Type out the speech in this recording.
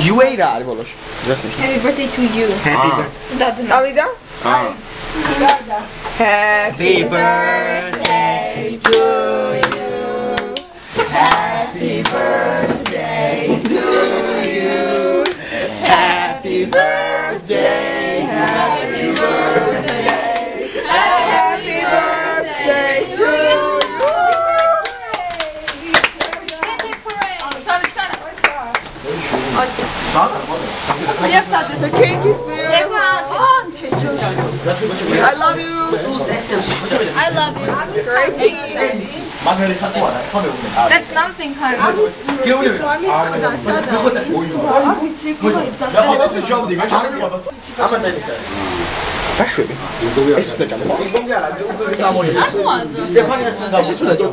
You ate are volós. Happy birthday to you. Happy Da, da, da. Davida? Ah. Happy birthday to you. Happy birthday. To you. Happy birthday. The cake is big. I love you. I love you. That's something, Harry. Lasciami. E sto già. Almoço. E sto già.